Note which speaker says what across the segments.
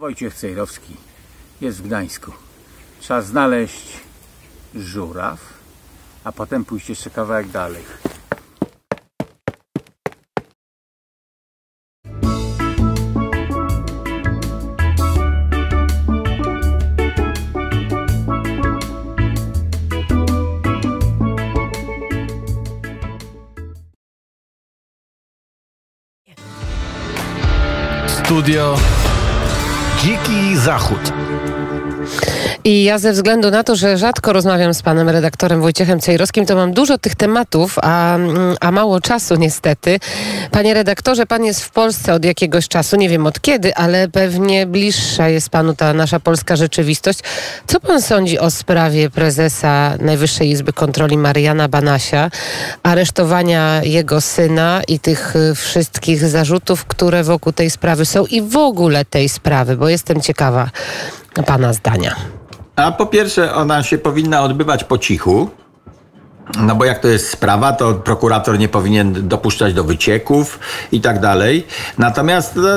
Speaker 1: Wojciech Cejrowski jest w Gdańsku. Trzeba znaleźć żuraw, a potem pójść jeszcze kawałek dalej.
Speaker 2: Studio Dziki Zachód.
Speaker 3: I ja ze względu na to, że rzadko rozmawiam z panem redaktorem Wojciechem Cejrowskim, to mam dużo tych tematów, a, a mało czasu niestety. Panie redaktorze, pan jest w Polsce od jakiegoś czasu, nie wiem od kiedy, ale pewnie bliższa jest panu ta nasza polska rzeczywistość. Co pan sądzi o sprawie prezesa Najwyższej Izby Kontroli Mariana Banasia, aresztowania jego syna i tych wszystkich zarzutów, które wokół tej sprawy są i w ogóle tej sprawy, bo jestem ciekawa pana zdania.
Speaker 4: A po pierwsze, ona się powinna odbywać po cichu. No bo jak to jest sprawa, to prokurator nie powinien dopuszczać do wycieków i tak dalej. Natomiast no,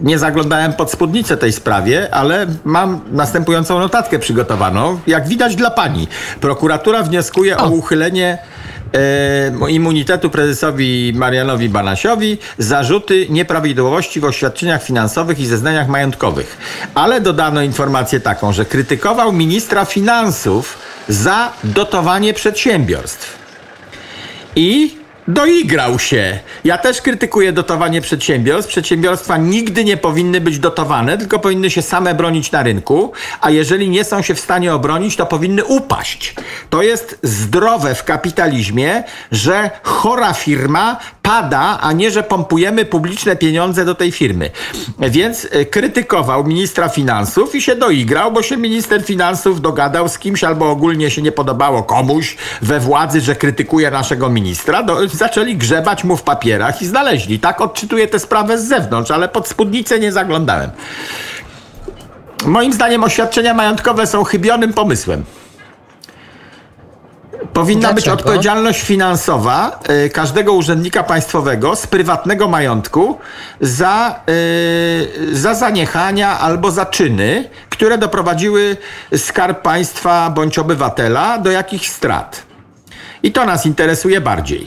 Speaker 4: nie zaglądałem pod spódnicę tej sprawie, ale mam następującą notatkę przygotowaną. Jak widać dla pani, prokuratura wnioskuje o, o uchylenie immunitetu prezesowi Marianowi Banasiowi zarzuty nieprawidłowości w oświadczeniach finansowych i zeznaniach majątkowych. Ale dodano informację taką, że krytykował ministra finansów za dotowanie przedsiębiorstw. I doigrał się. Ja też krytykuję dotowanie przedsiębiorstw. Przedsiębiorstwa nigdy nie powinny być dotowane, tylko powinny się same bronić na rynku, a jeżeli nie są się w stanie obronić, to powinny upaść. To jest zdrowe w kapitalizmie, że chora firma pada, a nie, że pompujemy publiczne pieniądze do tej firmy. Więc e, krytykował ministra finansów i się doigrał, bo się minister finansów dogadał z kimś albo ogólnie się nie podobało komuś we władzy, że krytykuje naszego ministra. Do, zaczęli grzebać mu w papierach i znaleźli. Tak odczytuję tę sprawę z zewnątrz, ale pod spódnicę nie zaglądałem. Moim zdaniem oświadczenia majątkowe są chybionym pomysłem. Powinna Dlaczego? być odpowiedzialność finansowa y, każdego urzędnika państwowego z prywatnego majątku za, y, za zaniechania albo za czyny, które doprowadziły skarb państwa bądź obywatela do jakichś strat. I to nas interesuje bardziej.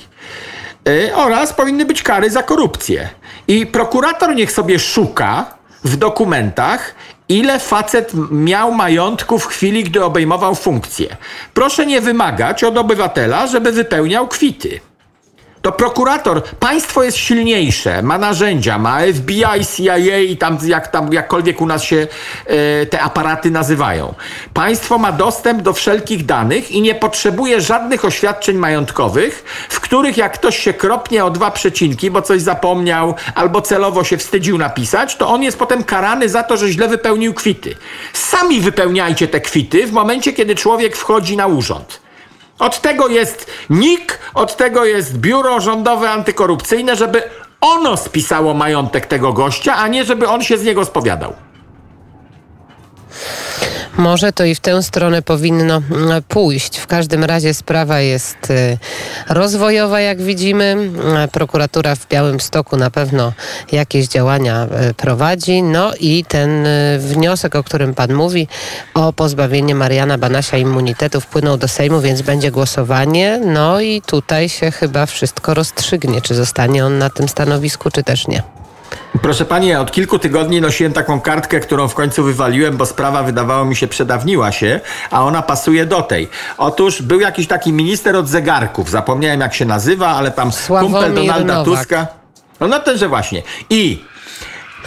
Speaker 4: Y, oraz powinny być kary za korupcję. I prokurator niech sobie szuka w dokumentach, ile facet miał majątku w chwili, gdy obejmował funkcję. Proszę nie wymagać od obywatela, żeby wypełniał kwity to prokurator, państwo jest silniejsze, ma narzędzia, ma FBI, CIA i tam, jak, tam jakkolwiek u nas się e, te aparaty nazywają. Państwo ma dostęp do wszelkich danych i nie potrzebuje żadnych oświadczeń majątkowych, w których jak ktoś się kropnie o dwa przecinki, bo coś zapomniał albo celowo się wstydził napisać, to on jest potem karany za to, że źle wypełnił kwity. Sami wypełniajcie te kwity w momencie, kiedy człowiek wchodzi na urząd. Od tego jest NIK, od tego jest Biuro Rządowe Antykorupcyjne, żeby ono spisało majątek tego gościa, a nie żeby on się z niego spowiadał.
Speaker 3: Może to i w tę stronę powinno mm, pójść. W każdym razie sprawa jest y, rozwojowa, jak widzimy. Prokuratura w Białym Stoku na pewno jakieś działania y, prowadzi. No i ten y, wniosek, o którym pan mówi, o pozbawienie Mariana Banasia immunitetu wpłynął do Sejmu, więc będzie głosowanie. No i tutaj się chyba wszystko rozstrzygnie, czy zostanie on na tym stanowisku, czy też nie.
Speaker 4: Proszę pani, ja od kilku tygodni nosiłem taką kartkę, którą w końcu wywaliłem, bo sprawa wydawało mi się przedawniła się, a ona pasuje do tej. Otóż był jakiś taki minister od zegarków, zapomniałem jak się nazywa, ale tam
Speaker 3: Sławomir
Speaker 4: kumpel Donalda
Speaker 3: Nowak.
Speaker 4: Tuska. No, no tenże właśnie. I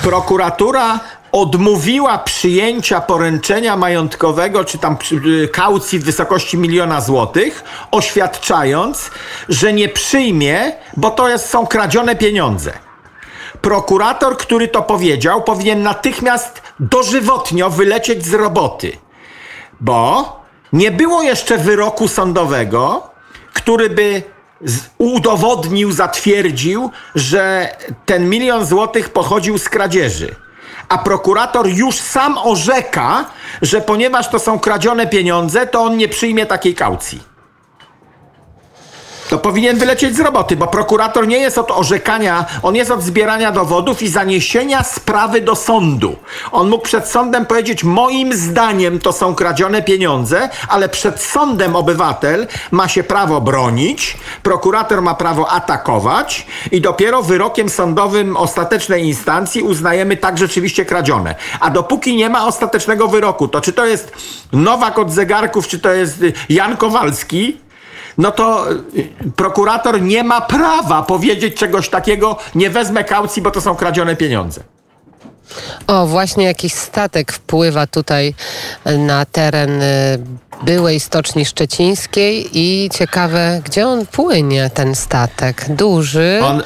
Speaker 4: prokuratura odmówiła przyjęcia poręczenia majątkowego, czy tam y, kaucji w wysokości miliona złotych, oświadczając, że nie przyjmie, bo to jest, są kradzione pieniądze prokurator, który to powiedział, powinien natychmiast dożywotnio wylecieć z roboty. Bo nie było jeszcze wyroku sądowego, który by udowodnił, zatwierdził, że ten milion złotych pochodził z kradzieży. A prokurator już sam orzeka, że ponieważ to są kradzione pieniądze, to on nie przyjmie takiej kaucji. To powinien wylecieć z roboty, bo prokurator nie jest od orzekania, on jest od zbierania dowodów i zaniesienia sprawy do sądu. On mógł przed sądem powiedzieć, moim zdaniem to są kradzione pieniądze, ale przed sądem obywatel ma się prawo bronić, prokurator ma prawo atakować i dopiero wyrokiem sądowym ostatecznej instancji uznajemy tak rzeczywiście kradzione. A dopóki nie ma ostatecznego wyroku, to czy to jest Nowak od zegarków, czy to jest Jan Kowalski, no to y, prokurator nie ma prawa powiedzieć czegoś takiego, nie wezmę kaucji, bo to są kradzione pieniądze.
Speaker 3: O, właśnie jakiś statek wpływa tutaj na teren y, byłej Stoczni Szczecińskiej i ciekawe, gdzie on płynie, ten statek? Duży.
Speaker 4: On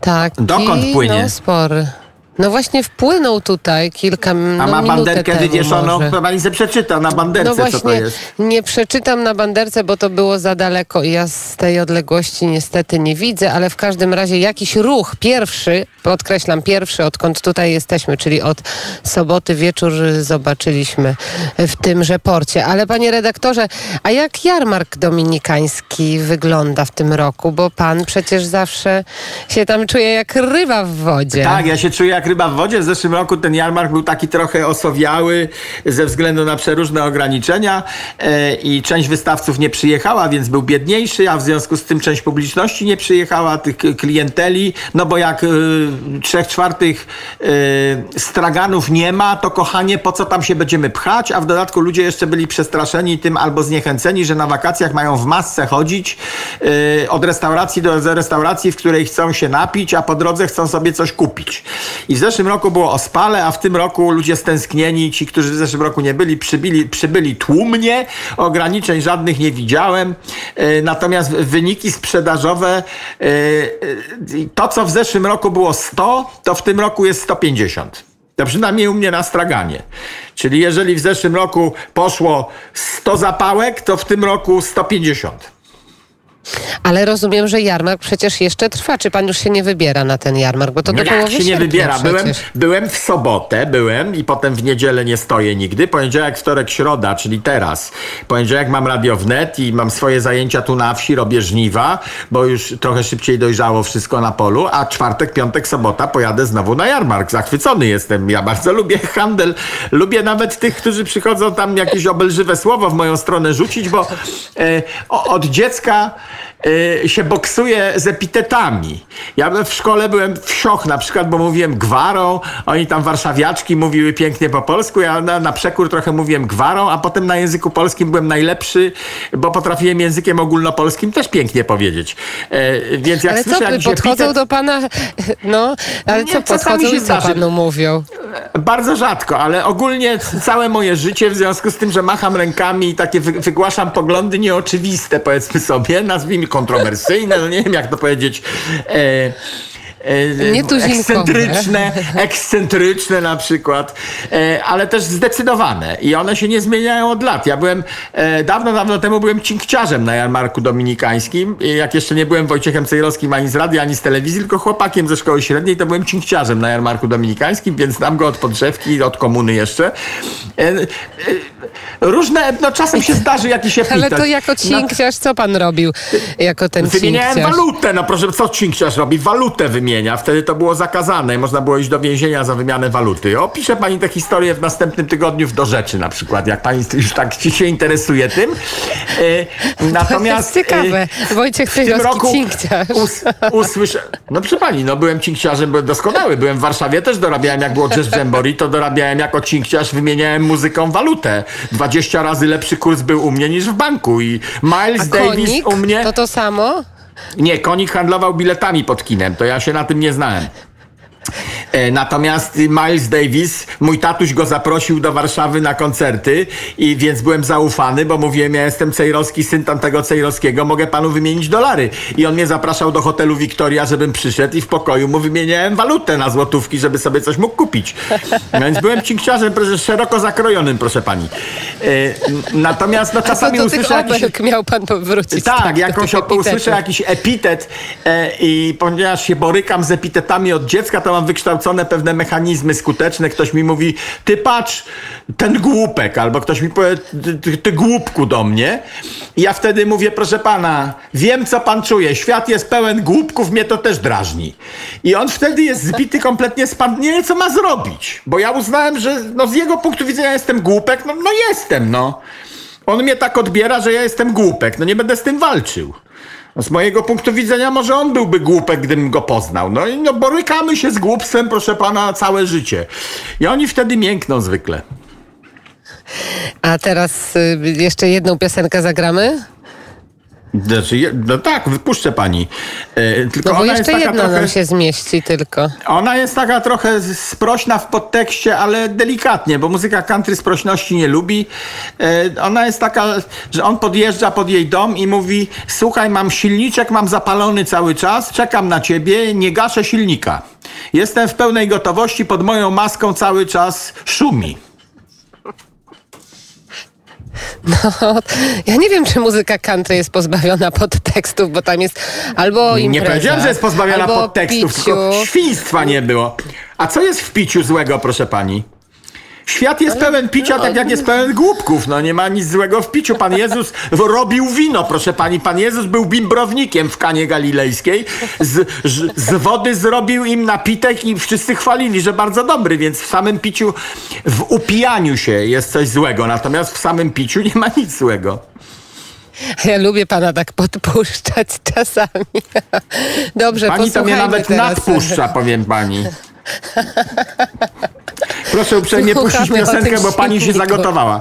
Speaker 3: taki,
Speaker 4: dokąd płynie?
Speaker 3: No, spory. No właśnie wpłynął tutaj kilka
Speaker 4: A
Speaker 3: no,
Speaker 4: ma banderkę wywieszoną, pani se przeczyta na banderce,
Speaker 3: No
Speaker 4: co to
Speaker 3: właśnie,
Speaker 4: jest.
Speaker 3: nie przeczytam na banderce, bo to było za daleko i ja z tej odległości niestety nie widzę, ale w każdym razie jakiś ruch pierwszy, podkreślam pierwszy, odkąd tutaj jesteśmy, czyli od soboty wieczór zobaczyliśmy w tymże porcie. Ale panie redaktorze, a jak jarmark dominikański wygląda w tym roku? Bo pan przecież zawsze się tam czuje jak ryba w wodzie.
Speaker 4: Tak, ja się czuję jak ryba w wodzie. W zeszłym roku ten jarmark był taki trochę osowiały ze względu na przeróżne ograniczenia e, i część wystawców nie przyjechała, więc był biedniejszy, a w związku z tym część publiczności nie przyjechała, tych klienteli, no bo jak e, trzech czwartych e, straganów nie ma, to kochanie, po co tam się będziemy pchać, a w dodatku ludzie jeszcze byli przestraszeni tym albo zniechęceni, że na wakacjach mają w masce chodzić od restauracji do restauracji, w której chcą się napić, a po drodze chcą sobie coś kupić. I w zeszłym roku było ospale, a w tym roku ludzie stęsknieni, ci, którzy w zeszłym roku nie byli, przybyli, przybyli tłumnie. Ograniczeń żadnych nie widziałem. E, Natomiast wyniki sprzedażowe, e, e, to co w zeszłym roku było 100, to w tym roku jest 150. To przynajmniej u mnie na straganie. Czyli jeżeli w zeszłym roku poszło 100 zapałek, to w tym roku 150.
Speaker 3: Ale rozumiem, że jarmark przecież jeszcze trwa. Czy pan już się nie wybiera na ten jarmark? Bo to do
Speaker 4: No
Speaker 3: połowy
Speaker 4: jak się nie wybiera? Byłem,
Speaker 3: przecież.
Speaker 4: byłem w sobotę, byłem i potem w niedzielę nie stoję nigdy. Poniedziałek, wtorek, środa, czyli teraz. Poniedziałek mam radio wnet i mam swoje zajęcia tu na wsi, robię żniwa, bo już trochę szybciej dojrzało wszystko na polu, a czwartek, piątek, sobota pojadę znowu na jarmark. Zachwycony jestem. Ja bardzo lubię handel. Lubię nawet tych, którzy przychodzą tam jakieś obelżywe słowo w moją stronę rzucić, bo e, od dziecka się boksuje z epitetami. Ja w szkole byłem wsioch na przykład, bo mówiłem gwarą, oni tam warszawiaczki mówiły pięknie po polsku, ja na, na przekór trochę mówiłem gwarą, a potem na języku polskim byłem najlepszy, bo potrafiłem językiem ogólnopolskim też pięknie powiedzieć. E, więc jak
Speaker 3: Ale
Speaker 4: słyszę
Speaker 3: co,
Speaker 4: jakiś
Speaker 3: podchodzą
Speaker 4: epitet,
Speaker 3: do pana, no, ale
Speaker 4: Nie,
Speaker 3: co, podchodzą i co panu mówią?
Speaker 4: Bardzo rzadko, ale ogólnie całe moje życie, w związku z tym, że macham rękami i takie wy, wygłaszam poglądy nieoczywiste, powiedzmy sobie, nazwijmy kontrowersyjne, no nie wiem jak to powiedzieć. E. ekscentryczne, ekscentryczne na przykład, e, ale też zdecydowane i one się nie zmieniają od lat. Ja byłem e, dawno, dawno temu byłem cinkciarzem na jarmarku dominikańskim. Jak jeszcze nie byłem Wojciechem Cejrowskim ani z radia, ani z telewizji, tylko chłopakiem ze szkoły średniej, to byłem cinkciarzem na jarmarku dominikańskim, więc znam go od podrzewki, od komuny jeszcze. E, e, różne, no czasem się zdarzy jakiś epitet.
Speaker 3: Ale to jako cinkciarz co pan robił jako ten
Speaker 4: Wymieniałem
Speaker 3: cinkciarz?
Speaker 4: walutę, no proszę, co cinkciarz robi? Walutę wymienia. Wtedy to było zakazane i można było iść do więzienia za wymianę waluty. Opisze pani tę historię w następnym tygodniu w Do Rzeczy na przykład, jak pani już tak się interesuje tym. E, natomiast...
Speaker 3: To jest ciekawe. Wojciech
Speaker 4: w tym roku us, usłyszę... No proszę pani, no byłem cinkciarzem byłem doskonały. Byłem w Warszawie, też dorabiałem, jak było Jazz Jamboree, to dorabiałem jako cinkciarz, wymieniałem muzyką walutę. 20 razy lepszy kurs był u mnie niż w banku i Miles
Speaker 3: A
Speaker 4: Davis
Speaker 3: konik?
Speaker 4: u mnie...
Speaker 3: To to samo?
Speaker 4: Nie, konik handlował biletami pod kinem, to ja się na tym nie znałem. E, Natomiast Miles Davis, mój tatuś go zaprosił do Warszawy na koncerty i więc byłem zaufany, bo mówiłem, ja jestem Cejrowski, syn tamtego Cejrowskiego, mogę panu wymienić dolary. I on mnie zapraszał do hotelu Victoria, żebym przyszedł i w pokoju mu wymieniałem walutę na złotówki, żeby sobie coś mógł kupić. Więc byłem cinkciarzem, szeroko zakrojonym, proszę pani. E, Natomiast no, czasami
Speaker 3: do tych
Speaker 4: usłyszę jakiś...
Speaker 3: miał pan powrócić.
Speaker 4: Tak,
Speaker 3: do
Speaker 4: jakąś usłyszę jakiś epitet e, i ponieważ się borykam z epitetami od dziecka, to mam wykształcone wykształcone pewne mechanizmy skuteczne. Ktoś mi mówi, ty patrz, ten głupek, albo ktoś mi powie, ty, ty, głupku do mnie. I ja wtedy mówię, proszę pana, wiem co pan czuje, świat jest pełen głupków, mnie to też drażni. I on wtedy jest zbity kompletnie z pan, nie wie co ma zrobić. Bo ja uznałem, że no, z jego punktu widzenia jestem głupek, no, no jestem, no. On mnie tak odbiera, że ja jestem głupek, no nie będę z tym walczył. No z mojego punktu widzenia może on byłby głupek, gdybym go poznał. No i no, borykamy się z głupstwem, proszę pana, całe życie. I oni wtedy miękną zwykle.
Speaker 3: A teraz y, jeszcze jedną piosenkę zagramy?
Speaker 4: Znaczy, no tak, wypuszczę pani. E, tylko
Speaker 3: No bo
Speaker 4: ona
Speaker 3: jeszcze
Speaker 4: jest taka trochę,
Speaker 3: nam się zmieści tylko.
Speaker 4: Ona jest taka trochę sprośna w podtekście, ale delikatnie, bo muzyka country sprośności nie lubi. E, ona jest taka, że on podjeżdża pod jej dom i mówi: Słuchaj, mam silniczek, mam zapalony cały czas, czekam na ciebie, nie gaszę silnika. Jestem w pełnej gotowości, pod moją maską cały czas szumi.
Speaker 3: No, ja nie wiem, czy muzyka country jest pozbawiona podtekstów, bo tam jest albo impreza,
Speaker 4: Nie powiedziałem, że jest pozbawiona podtekstów,
Speaker 3: piciu.
Speaker 4: tylko świństwa nie było. A co jest w piciu złego, proszę pani? Świat jest pełen picia, tak jak jest pełen głupków. No nie ma nic złego w piciu. Pan Jezus robił wino, proszę pani. Pan Jezus był bimbrownikiem w Kanie Galilejskiej. Z, z, z wody zrobił im napitek i wszyscy chwalili, że bardzo dobry, więc w samym piciu, w upijaniu się jest coś złego, natomiast w samym piciu nie ma nic złego.
Speaker 3: Ja lubię pana tak podpuszczać czasami. Dobrze,
Speaker 4: Pani to mnie nawet
Speaker 3: teraz.
Speaker 4: nadpuszcza, powiem pani. Proszę uprzejmie puścić piosenkę, bo pani się zagotowała.